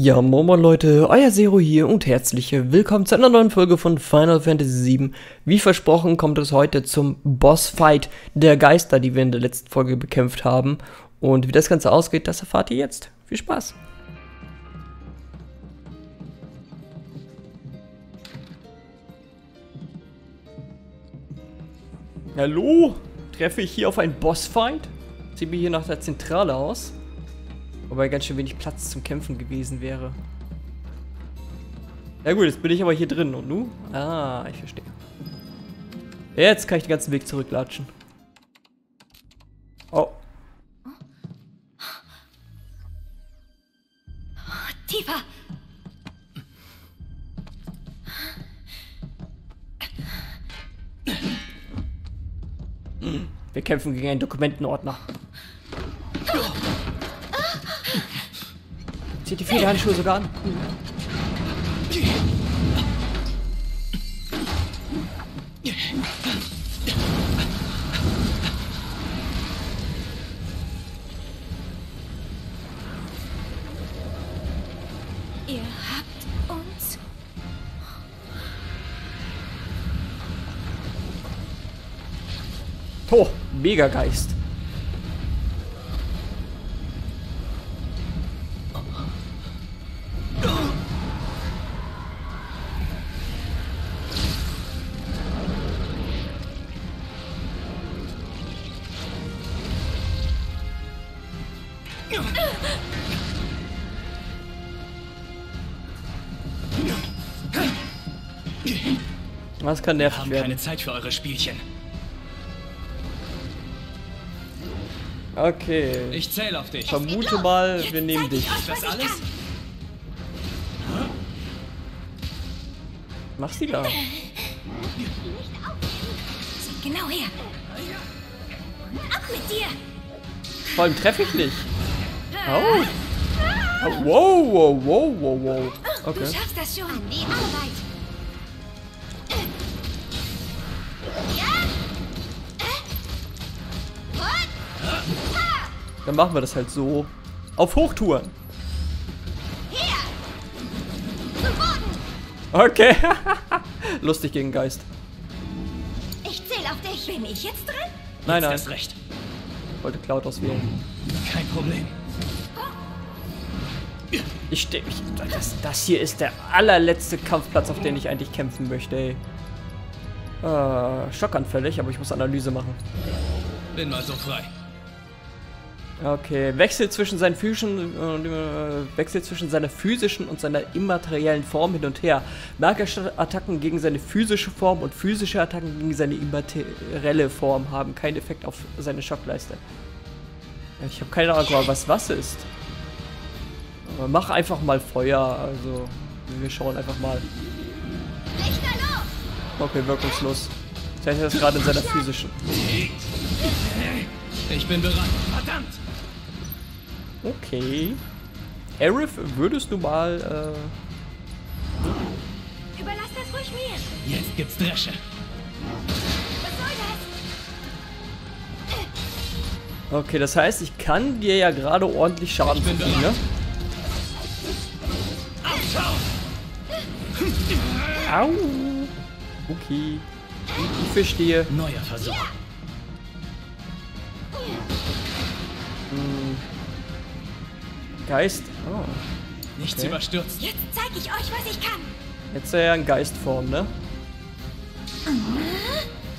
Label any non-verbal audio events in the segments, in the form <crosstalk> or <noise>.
Ja, moin Leute, euer Zero hier und herzlich willkommen zu einer neuen Folge von Final Fantasy VII. Wie versprochen kommt es heute zum Bossfight der Geister, die wir in der letzten Folge bekämpft haben. Und wie das Ganze ausgeht, das erfahrt ihr jetzt. Viel Spaß! Hallo? Treffe ich hier auf einen Bossfight? Sieht mir hier nach der Zentrale aus. Wobei ganz schön wenig Platz zum Kämpfen gewesen wäre. Ja gut, jetzt bin ich aber hier drin. Und nu? Ah, ich verstehe. Jetzt kann ich den ganzen Weg zurücklatschen. Oh. Tiefer! Wir kämpfen gegen einen Dokumentenordner. Zieht die Federhandschuhe sogar an. Ihr habt uns. Oh, Megageist. Das kann Wir nervig haben werden. keine Zeit für eure Spielchen. Okay. Ich zähle auf dich. Ich vermute mal, wir nehmen dich. Ist das alles? Mach's die da. Seht genau her! Ab mit dir! Vor allem treffe ich nicht. Oh. oh. Wow, wow, wow, wow, wow. Du Okay. schaffst das schon! An die Arbeit! Dann machen wir das halt so. Auf Hochtouren. Okay. <laughs> Lustig gegen Geist. Ich zähle auf dich! Bin ich jetzt dran? Nein, nein. erst recht. Wollte Cloud auswählen. Kein Problem. Ich stehe mich. Das, das hier ist der allerletzte Kampfplatz, auf den ich eigentlich kämpfen möchte, ey. Äh, schockanfällig, aber ich muss Analyse machen. Bin mal so frei. Okay, Wechsel zwischen seinen physischen, äh, Wechsel zwischen seiner physischen und seiner immateriellen Form hin und her. Merkattacken gegen seine physische Form und physische Attacken gegen seine immaterielle Form haben keinen Effekt auf seine Schockleiste. Ich habe keine Ahnung, was was ist. Aber mach einfach mal Feuer, also wir schauen einfach mal. Okay, wirkungslos. Das heißt, er ist gerade in seiner physischen. Ich bin bereit. Verdammt! Okay. Arif, würdest du mal, Überlass das ruhig mir! Jetzt gibt's Dresche. Was soll das? äh... Okay, das heißt, ich kann dir ja gerade ordentlich Schaden zufügen, ne? Au. Okay. Ich verstehe. Neuer Versuch. Geist. Oh. Nichts Okay. überstürzt. Jetzt zeig ich euch, was ich kann! Jetzt ist er ja in Geistform, ne?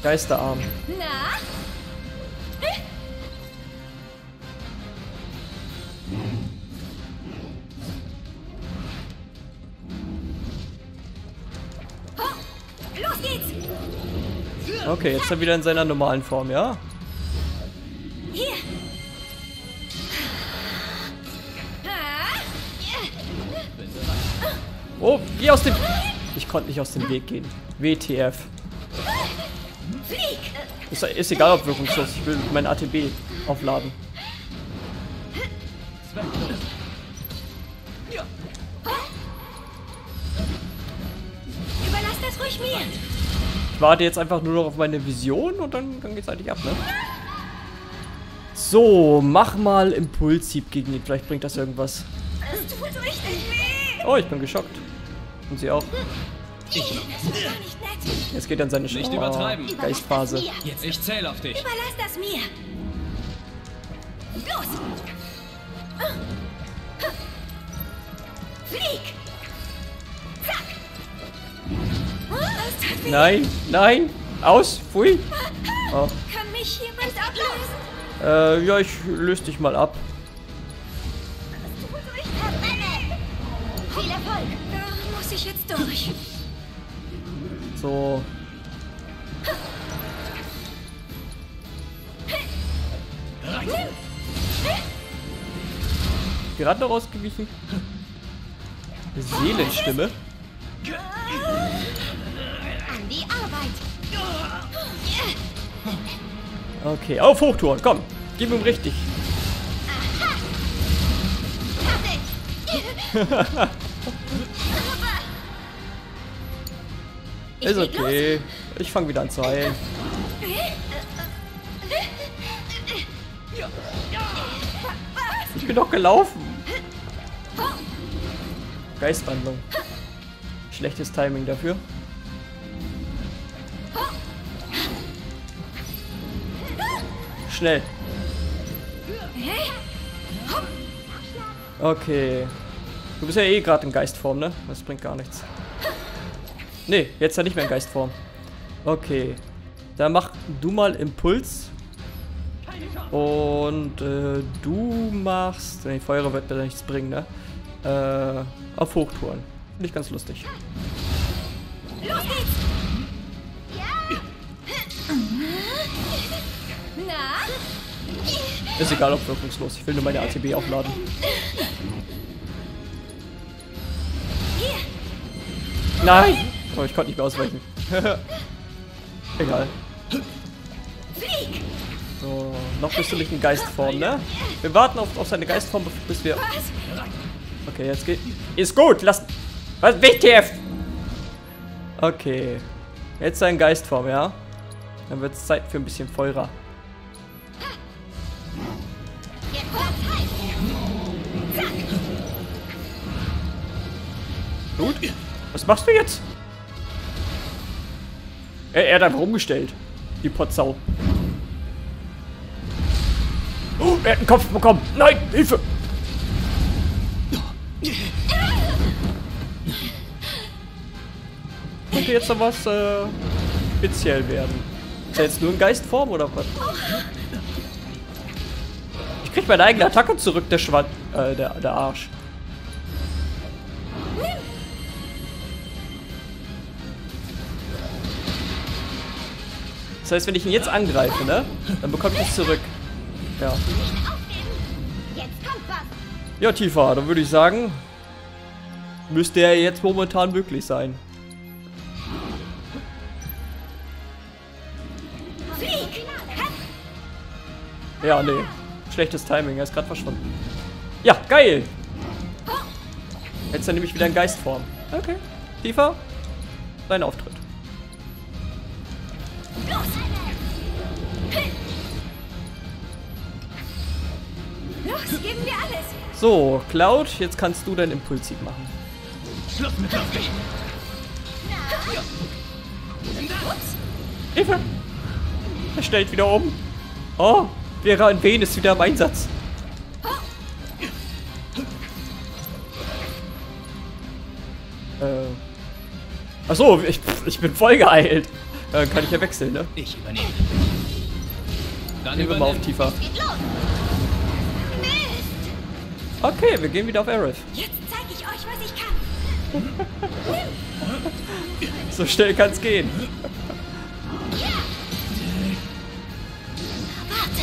Geisterarm. Na? Geht's! Okay, jetzt ist er wieder in seiner normalen Form, ja? Oh, geh aus dem... Ich konnte nicht aus dem Weg gehen. WTF. Ist, ist egal, ob wirkungslos. Ich will mein ATB aufladen. Überlass das ruhig mir! Ich warte jetzt einfach nur noch auf meine Vision und dann, dann geht's eigentlich ab, ne? So, mach mal Impulshieb gegen ihn. Vielleicht bringt das irgendwas. tut richtig weh. Oh, ich bin geschockt. Und sie auch. Ich. Jetzt geht dann seine Nicht oh, übertreiben. Geistphase. Überlass das mir. Jetzt, ich zähle auf dich. Überlass das mir. Los. Flieg. Zack. Nein, nein. Aus. Pfui. Oh. Kann mich jemand ablösen? Äh, ja, ich löse dich mal ab. Viel Erfolg. Ich jetzt durch. So. Gerade noch ausgewichen. Seelenstimme. An die Arbeit. Okay, auf Hochtouren, komm. Gib ihm richtig. <laughs> Ist okay. Ich fange wieder an zu heilen. Ich bin doch gelaufen. Geistwandlung. Schlechtes Timing dafür. Schnell. Okay. Du bist ja eh gerade in Geistform, ne? Das bringt gar nichts. Nee, jetzt ja nicht mehr in Geistform. Okay. Dann mach du mal Impuls. Und äh, du machst. Nee, Feuer wird mir nichts bringen, ne? Äh, auf Hochtouren. Finde ich ganz lustig. Los geht's! Na? Ist egal, ob wirkungslos. Ich will nur meine ATB aufladen. Nein! Oh, ich konnte nicht mehr ausweichen. <laughs> egal. So, noch bist du nicht in Geistform, ne? Wir warten auf, auf seine Geistform, bis wir... Okay, jetzt geht... Ist gut, lass... Was? WTF! Okay. Jetzt sein Geistform, ja? Dann wird es Zeit für ein bisschen wird's heiß! Gut. Was machst du jetzt? Er, er hat einfach umgestellt. Die Potsau. Oh, er hat einen Kopf bekommen. Nein, Hilfe! Könnte jetzt noch was äh, speziell werden. Ist er jetzt nur in Geistform oder was? Ich krieg meine eigene Attacke zurück, der Schwan... Äh, der, der Arsch. Das heißt, wenn ich ihn jetzt angreife, ne? Dann bekomme ich es zurück. Ja. Ja, Tifa, dann würde ich sagen, müsste er jetzt momentan möglich sein. Ja, nee. Schlechtes Timing, er ist gerade verschwunden. Ja, geil! Jetzt dann nämlich wieder in Geistform. Okay. Tifa, dein Auftritt. Los! Los, geben wir alles! So, Cloud, jetzt kannst du dein Impulsiv machen. Schluss mit lustig. Hilfe! Er stellt wieder um. Oh, Vera in Wen ist wieder im Einsatz. Äh. Achso, ich, ich bin voll geeilt. Äh, kann ich ja wechseln, ne? Ich übernehme. Dann Gehen wir mal auf! Mist! Okay, wir gehen wieder auf Aerith. Jetzt zeig ich euch, was ich kann! <laughs> So schnell kann's gehen. Warte!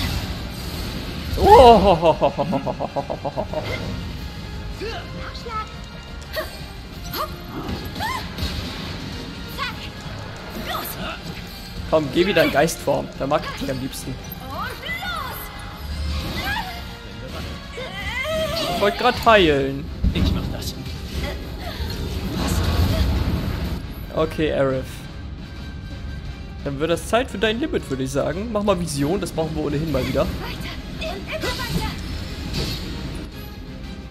Oh, <laughs> komm, geh wieder in Geistform. Da mag ich dich am liebsten. Ich wollte gerade heilen. Ich mach das. Okay, Aerith. Dann wird das Zeit für dein Limit, würde ich sagen. Mach mal Vision, das brauchen wir ohnehin mal wieder.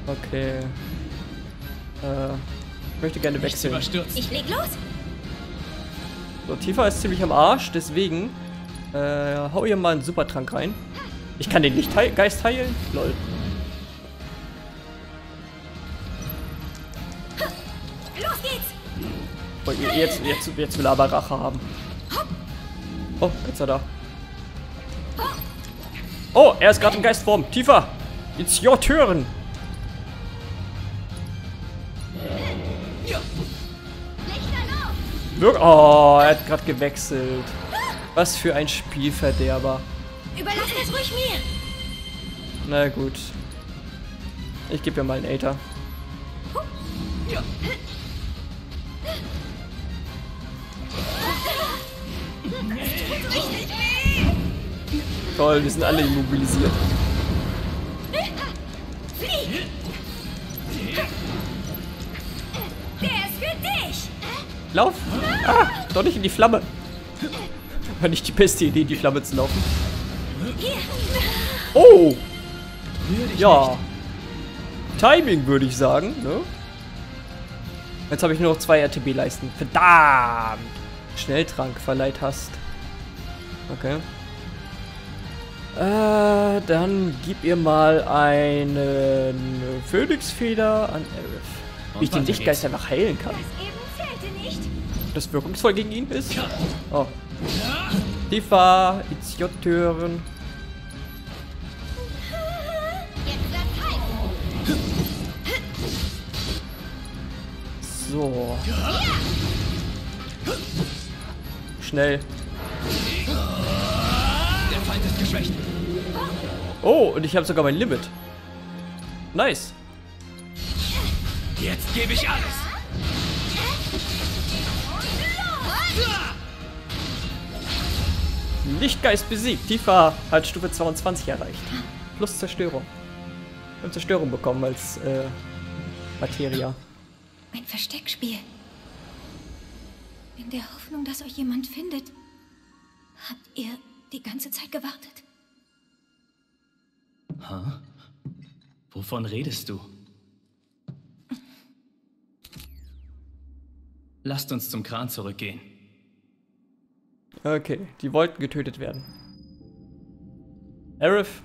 Okay. Äh, ich möchte gerne wechseln. Ich leg los. So, Tifa ist ziemlich am Arsch, deswegen äh, hau ihr mal einen Supertrank rein. Ich kann den nicht heil Geist heilen? Lol. Los geht's. Oh, jetzt, jetzt, jetzt will er aber Rache haben. Oh, jetzt ist er da. Oh, er ist gerade in Geistform. Tifa, it's your turn. Wirk oh, er hat gerade gewechselt. Was für ein Spielverderber. Überlass das ruhig mir. Na gut. Ich gebe ihr mal einen Aether. Toll, wir sind alle immobilisiert. Lauf! Ah, doch nicht in die Flamme. War nicht die beste Idee, in die Flamme zu laufen. Oh! Ja. Timing, würde ich sagen. Ne? Jetzt habe ich nur noch zwei RTB-Leisten. Verdammt! Schnelltrank verleiht hast. Okay. Äh, dann gib ihr mal einen Phönixfeder an Aerith. Wie ich den Lichtgeist einfach heilen kann. Das wirkungsvoll gegen ihn ist? Oh. Tifa, it's your turn. So. Schnell. Der Feind ist geschwächt. Oh, und ich habe sogar mein Limit. Nice. Jetzt gebe ich alles. Lichtgeist besiegt. Tifa hat Stufe 22 erreicht. Plus Zerstörung. Wir haben Zerstörung bekommen als äh, Materia. Ein Versteckspiel. In der Hoffnung, dass euch jemand findet, habt ihr die ganze Zeit gewartet. Wovon redest du? Lasst uns zum Kran zurückgehen. Okay, die wollten getötet werden. Aerith,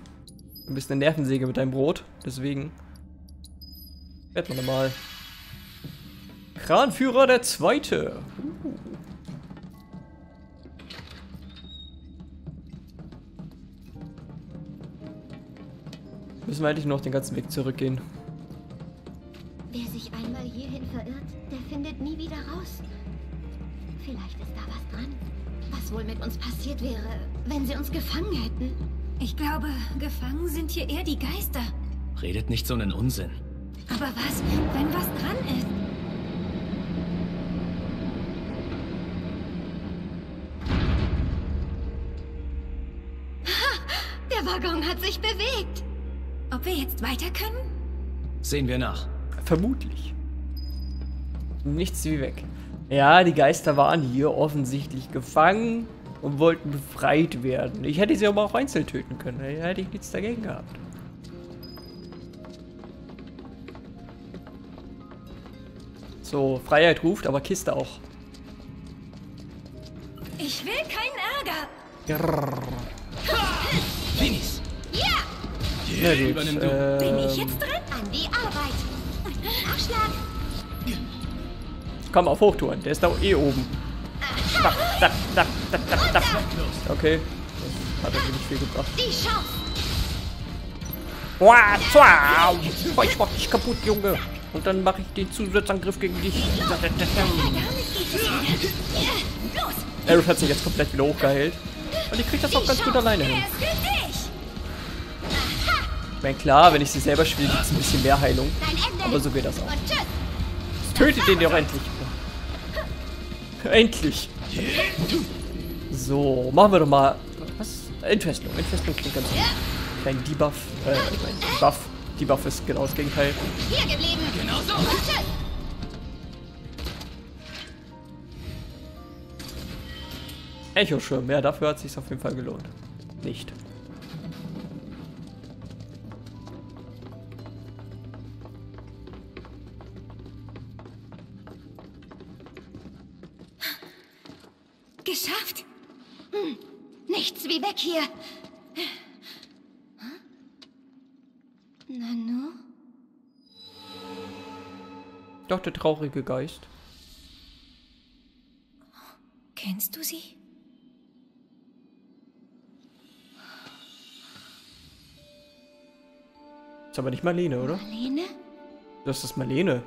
du bist eine Nervensäge mit deinem Brot, deswegen werden wir nochmal. Kranführer der Zweite. Uh. Müssen wir eigentlich noch den ganzen Weg zurückgehen. Wer sich einmal hierhin verirrt, der findet nie wieder raus. Vielleicht ist da was dran. Was wohl mit uns passiert wäre, wenn sie uns gefangen hätten? Ich glaube, gefangen sind hier eher die Geister. Redet nicht so einen Unsinn. Aber was, wenn was dran ist? Ha, <laughs> Der Waggon hat sich bewegt. Ob wir jetzt weiter können? Sehen wir nach. Vermutlich. Nichts wie weg. Ja, die Geister waren hier offensichtlich gefangen und wollten befreit werden. Ich hätte sie aber auch einzeln töten können. Da hätte ich nichts dagegen gehabt. So, Freiheit ruft, aber Kiste auch. Ich will keinen Ärger. Grrr. Finis! Ja, Na gut, Übernimm du. bin ich ähm, jetzt drin? Komm auf Hochtouren, der ist da eh oben. Da, da, da, da, da, da. Okay, das hat irgendwie nicht viel gebracht. Wow, wow. Ich mach dich kaputt, Junge. Und dann mache ich den Zusatzangriff gegen dich. Aerith hat sich jetzt komplett wieder hochgeheilt. Und ich krieg das auch ganz gut alleine hin. Er. Ich meine, klar, wenn ich sie selber spiele, gibt es ein bisschen mehr Heilung. Aber so geht das auch. Tötet den doch endlich. <laughs> Endlich. So, machen wir doch mal. Was? Entfestung. Entfestung klingt ganz gut. Kein Debuff. Äh, nein, Buff. Debuff ist genau das Gegenteil. Hier geblieben. Genau so. Echo-Schirm. Ja, dafür hat es sich auf jeden Fall gelohnt. Nicht. Doch, der traurige Geist. Kennst du sie? Ist aber nicht Marlene, oder? Marlene? Das ist Marlene.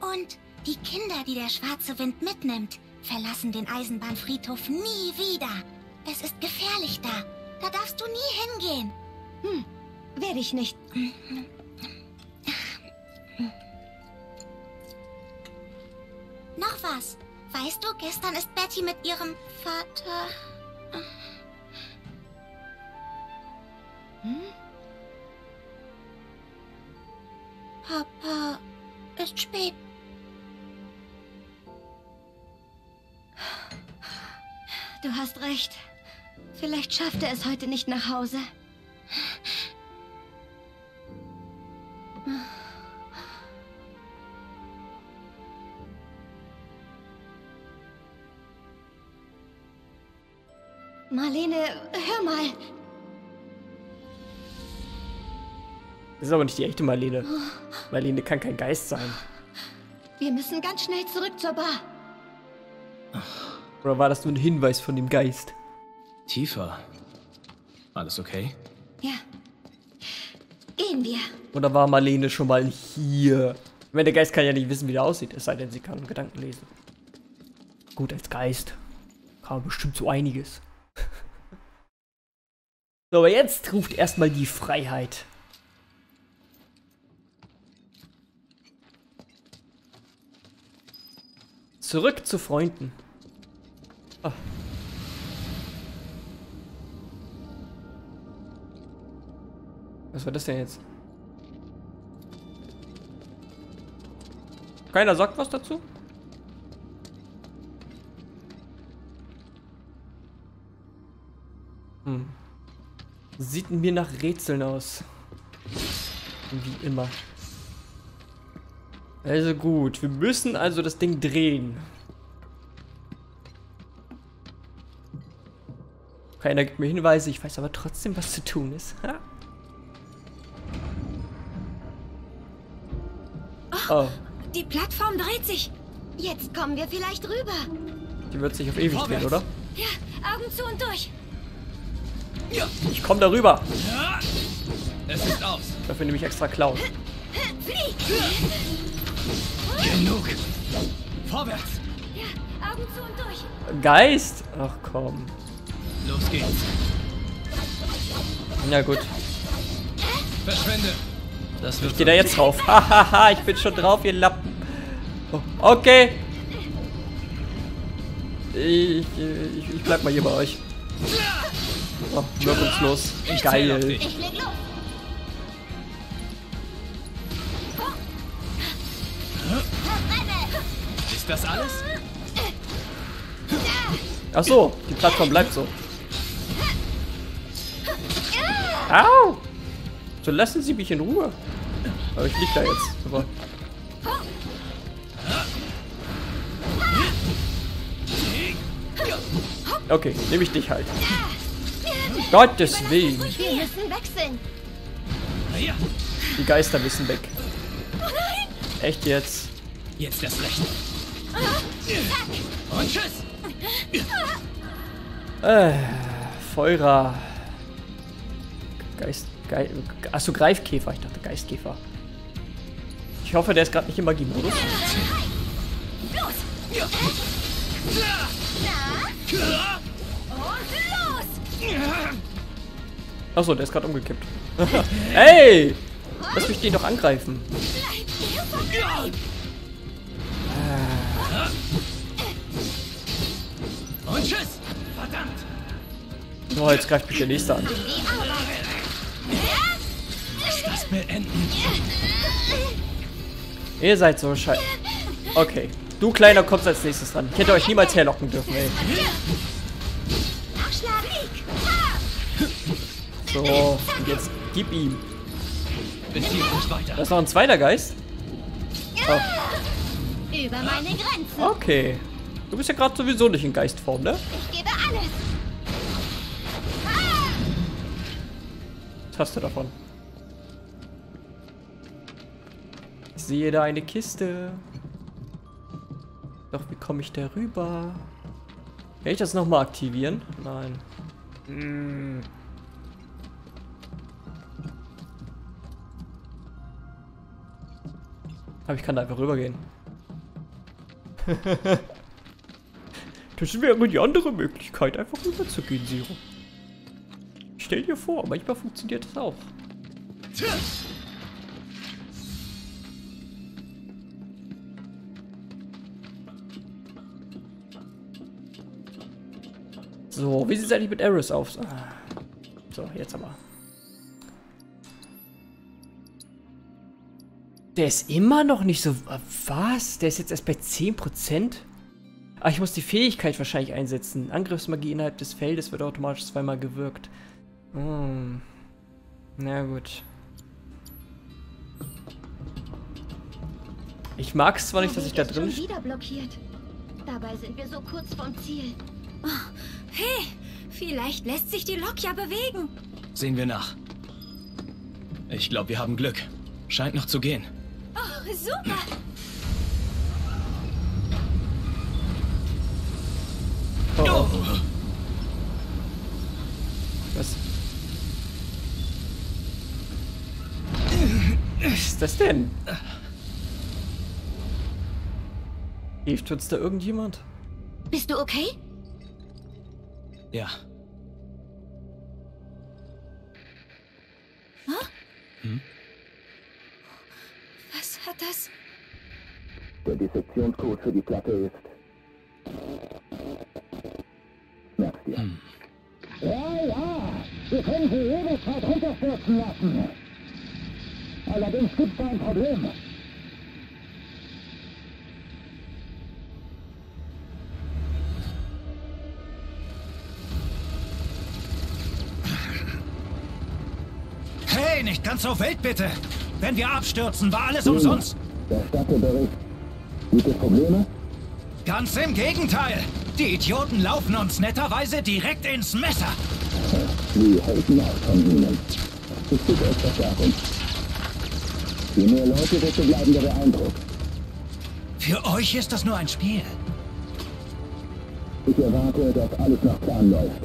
Und die Kinder, die der schwarze Wind mitnimmt, verlassen den Eisenbahnfriedhof nie wieder. Es ist gefährlich da. Da darfst du nie hingehen. Werde ich nicht. <laughs> Noch was. Weißt du, gestern ist Betty mit ihrem Vater... Papa ist spät. Du hast recht. Vielleicht schafft er es heute nicht nach Hause. Marlene, hör mal. Das ist aber nicht die echte Marlene. Marlene kann kein Geist sein. Wir müssen ganz schnell zurück zur Bar. Oder war das nur ein Hinweis von dem Geist? Tiefer. Alles okay? Ja. Gehen wir. Oder war Marlene schon mal hier? Ich meine, der Geist kann ja nicht wissen, wie der aussieht, es sei denn, sie kann Gedanken lesen. Gut, als Geist kann man bestimmt so einiges. So, aber jetzt ruft erstmal die Freiheit. Zurück zu Freunden. Ah. Was war das denn jetzt? Keiner sagt was dazu? Sieht mir nach Rätseln aus. Wie immer. Also gut, wir müssen also das Ding drehen. Keiner gibt mir Hinweise, ich weiß aber trotzdem, was zu tun ist. Ha? Oh, Die Plattform dreht sich. Jetzt kommen wir vielleicht rüber. die wird sich auf ewig drehen, oder? Ja, Augen zu und durch. Ich komm darüber. Es ist aus. Dafür nehme ich extra Clown. Genug. Vorwärts. Ja, Augen zu und durch. Geist? Ach komm. Los geht's. Na gut. Verschwende. Das wird Ich gehe da jetzt drauf. <laughs> Hahaha, ich bin schon drauf, ihr Lappen. Oh, Okay. Ich, ich, ich bleib mal hier bei euch. Oh, wirkungslos. Geil. Ist das alles? Ach so, die Plattform bleibt so. Au! So lassen Sie mich in Ruhe. Aber ich lieg da jetzt. Super. Okay, nehme ich dich halt. Gottes Willen. Wir müssen wechseln. Ja. Die Geister müssen weg. Echt jetzt? Jetzt erst recht. Und tschüss. Äh, Feurer. Geist. Ge Achso, Greifkäfer. Ich dachte Geistkäfer. Ich hoffe, der ist gerade nicht im Magie-Modus. Achso, der ist gerade umgekippt. <laughs> hey! Lass mich den doch angreifen. Und tschüss. Verdammt. Oh, jetzt greift mich der nächste an. Lass das beenden. Ihr seid so scheiße. Okay. Du Kleiner kommst als nächstes dran. Ich hätte euch niemals herlocken dürfen, ey. So, und jetzt gib ihm. Bezieh uns weiter. Da ist noch ein zweiter Geist. Oh, Über meine Grenzen. okay. Du bist ja gerade sowieso nicht in Geistform, ne? Ich gebe alles. Was hast du davon? Ich sehe da eine Kiste. Doch, wie komme ich da rüber? Kann ich das nochmal aktivieren? Nein. Hm. Aber ich kann da einfach rübergehen. <laughs> das wäre die andere Möglichkeit, einfach rüberzugehen, Zero. Stell dir vor, manchmal funktioniert das auch. So, wie sieht es eigentlich mit Eris aus? Ah. So, jetzt aber. Der ist immer noch nicht so... Was? Der ist jetzt erst bei 10%? Ah, ich muss die Fähigkeit wahrscheinlich einsetzen. Angriffsmagie innerhalb des Feldes wird automatisch zweimal gewirkt. Hm. Na gut. Ich mag es zwar nicht, dass ich da drin... Schon wieder blockiert. Dabei sind wir so kurz vom Ziel. Oh, hey, vielleicht lässt sich die Lok ja bewegen. Sehen wir nach. Ich glaube, wir haben Glück. Scheint noch zu gehen. Oh, super. Oh, oh. Was? Was ist das denn? Hilft uns da irgendjemand? Bist du okay? Ja. Was hat das? Der Dissektionscode für die Platte ist. Merk's dir. Ja, ja, wir können sie jederzeit runterstürzen lassen. Allerdings gibt's da ein Problem. Hey, nicht ganz so wild bitte. Wenn wir abstürzen, war alles umsonst. Der Stadtbericht. Gibt es Probleme? Ganz im Gegenteil. Die Idioten laufen uns netterweise direkt ins Messer. Wir helfen aus von ihnen. Ich bitte euch Verstärkung. Je mehr Leute, desto bleibender der Eindruck. Für euch ist das nur ein Spiel. Ich erwarte, dass alles nach Plan läuft.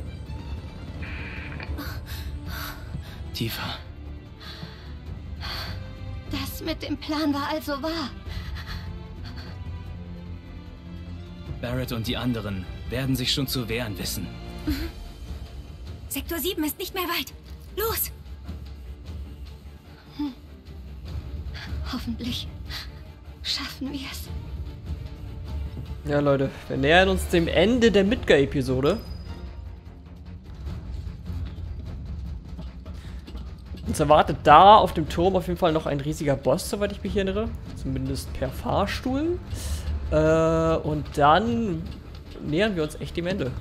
Tiefer. Mit dem Plan war also wahr. Barrett und die anderen werden sich schon zu wehren wissen. Sektor 7 ist nicht mehr weit. Los! Hoffentlich schaffen wir es. Ja, Leute, wir nähern uns dem Ende der Midgar-Episode. Uns erwartet da auf dem Turm auf jeden Fall noch ein riesiger Boss, soweit ich mich erinnere. Zumindest per Fahrstuhl. Äh, und dann nähern wir uns echt dem Ende.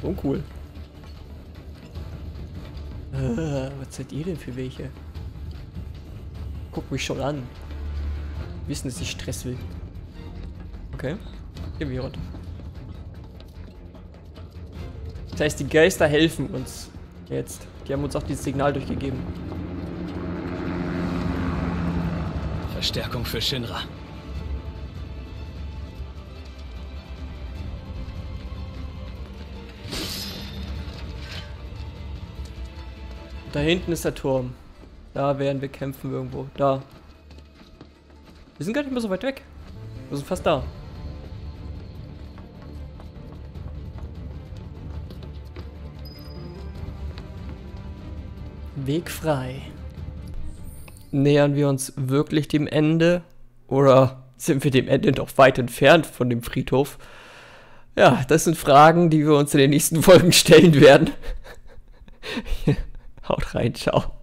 Uncool. Äh, was seid ihr denn für welche? Guck mich schon an. Wissen, dass ich Stress will. Okay. Gehen wir runter. Das heißt, die Geister helfen uns jetzt. Die haben uns auch dieses Signal durchgegeben. Verstärkung für Shinra. Da hinten ist der Turm. Da werden wir kämpfen irgendwo. Da. Wir sind gar nicht mehr so weit weg. Wir sind fast da. Weg frei. Nähern wir uns wirklich dem Ende? Oder sind wir dem Ende noch weit entfernt von dem Friedhof? Ja, das sind Fragen, die wir uns in den nächsten <laughs> Folgen stellen werden. <laughs> Haut rein, ciao.